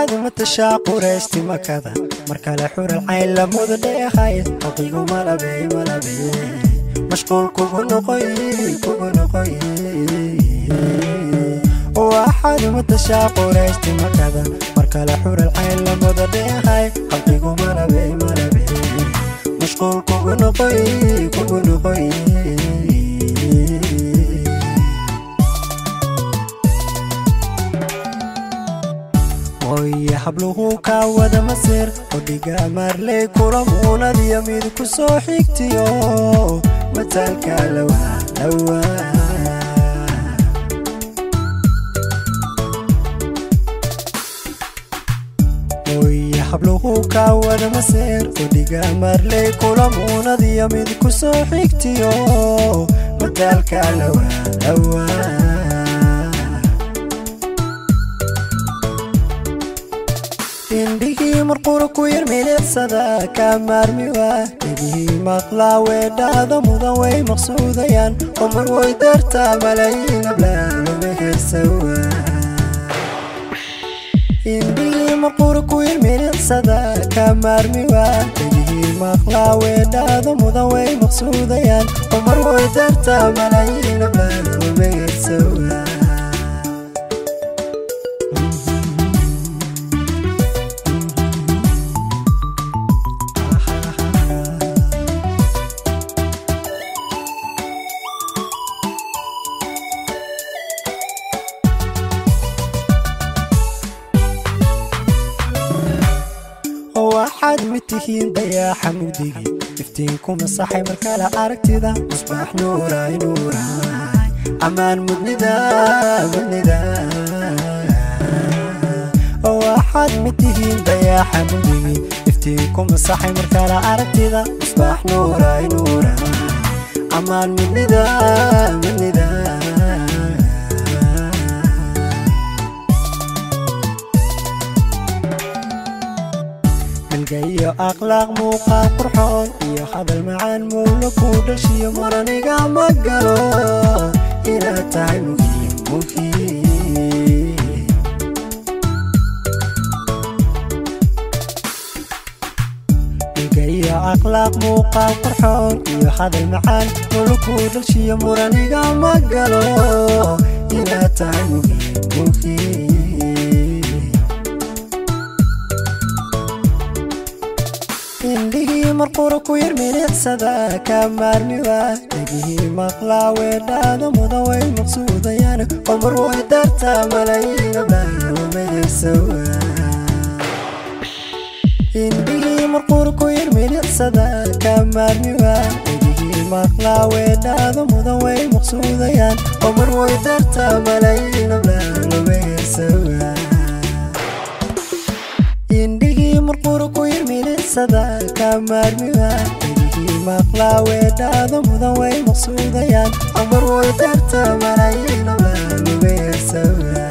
waxaad matashaa quraysti makada mar kale xural cayn lamuda dheehay haqigu malabey malabey mashquul kugu noqoy kugu noqoy waxaad matashaa quraysti makada mar kale xural cayn lamuda dheehay haqigu malabey malabey mashquul kugu noqoy kugu noqoy oye habluhu kaa wada masir odhiga maarley kulamuunadiyo mid ku soo xigtiyo oye habluhu kaa wada masir odhiga maarley kulamuunadiyo mid ku soo xigtiyo mataalka lawaa indhigii marqura ku yar milicsada kaa maarmiwa dhegihii maqlaa weedhaada mudan way maqsuudayaan. Oo mar way dartaa malaayiin ablaanuma heesawa indhigii marqura ku yar milicsada kaa maarmiwa dhegihii maqlaa weedhaada mudan way maqsuudayaan. Oo mar way dartaa malaayiin ablaanuma heesawa عاد متهين ضيا حمودي افتينكم الصحي مركا لا اركتدا مصباح نورا نوراي. أمان مدندا مدندا واحد متهين ضيا حمودي افتينكم الصحي مركا لا اركتدا مصباح نورا نوراي. أمان مدندا مدندا iyo akhlaaq muuqaal qurxoon iyo hadal macaan mowla ku dhashiyo maraniga ma galo. Inaad tahay muhiim muhiim. Iyo akhlaaq muuqaal qurxoon iyo hadal macaan mowla ku dhashiyo muraniga ma galo. Inaad tahay muhiim muhiim indhigii marqura ku yar milicsada kaa maarmiwa dhegihii maqlaa weedhaada mudan way maqsuudayaan. Oo mar way dartaa malaayiin ablaanumaheysawa indhigii marqura ku yar milicsada kaa maarmiwa dhegihii maqlaa weedhaada mudan way maqsuudayaan. Oo mar way malaayiin ablaanumaheysawa yar milicsada kaa maarmiwa dhegihii maqlaa weedhaada mudan way maqsuudayaan. Amar way darta malaayiin ablaanuma heesawa